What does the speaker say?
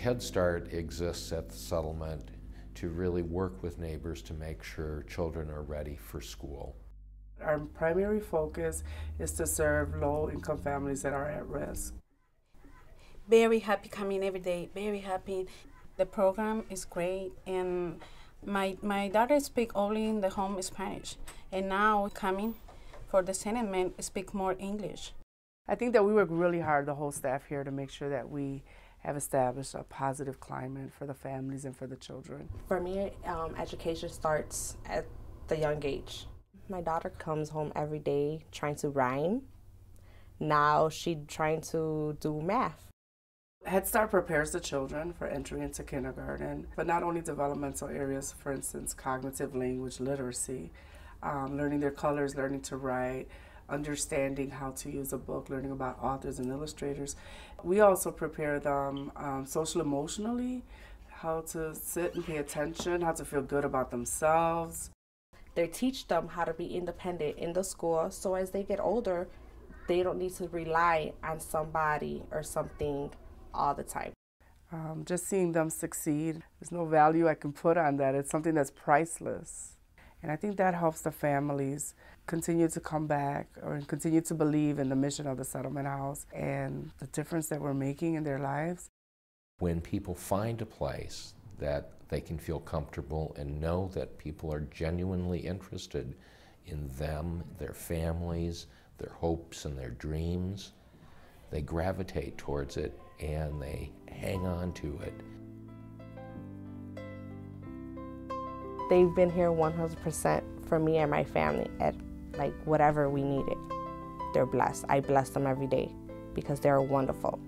Head Start exists at the settlement to really work with neighbors to make sure children are ready for school. Our primary focus is to serve low income families that are at risk. Very happy coming every day, very happy. The program is great and my, my daughter speak only in the home Spanish and now coming for the settlement speak more English. I think that we work really hard, the whole staff here, to make sure that we have established a positive climate for the families and for the children. For me, um, education starts at the young age. My daughter comes home every day trying to rhyme. Now she's trying to do math. Head Start prepares the children for entry into kindergarten, but not only developmental areas, for instance, cognitive language literacy, um, learning their colors, learning to write, understanding how to use a book, learning about authors and illustrators. We also prepare them um, social emotionally, how to sit and pay attention, how to feel good about themselves. They teach them how to be independent in the school so as they get older, they don't need to rely on somebody or something all the time. Um, just seeing them succeed, there's no value I can put on that. It's something that's priceless. And I think that helps the families continue to come back or continue to believe in the mission of the settlement house and the difference that we're making in their lives. When people find a place that they can feel comfortable and know that people are genuinely interested in them, their families, their hopes and their dreams, they gravitate towards it and they hang on to it. They've been here 100% for me and my family at like whatever we needed. They're blessed. I bless them every day because they're wonderful.